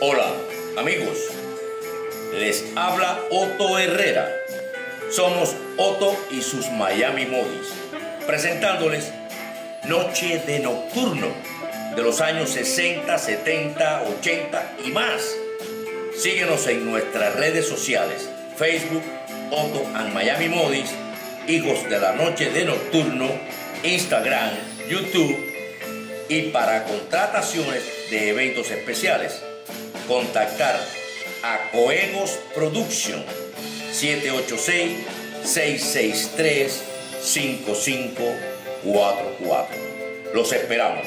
Hola, amigos. Les habla Otto Herrera. Somos Otto y sus Miami Modis, presentándoles Noche de Nocturno de los años 60, 70, 80 y más. Síguenos en nuestras redes sociales, Facebook, Otto and Miami Modis, Hijos de la Noche de Nocturno, Instagram, YouTube y para contrataciones de eventos especiales, contactar a Coegos Production 786-663-5544. Los esperamos.